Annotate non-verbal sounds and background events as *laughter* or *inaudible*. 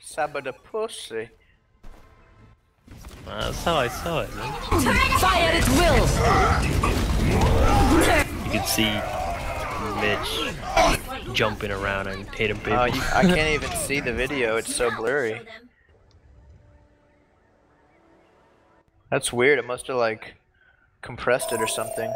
Sabba the pussy. Uh, that's how I saw it, man. Fire at will! You can see Mitch jumping around and hitting people. Oh, I can't *laughs* even see the video. It's so blurry. That's weird. It must have like compressed it or something.